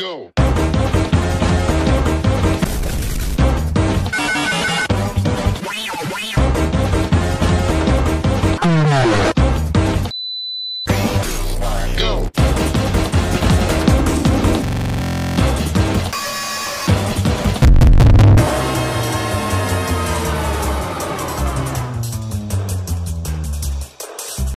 go.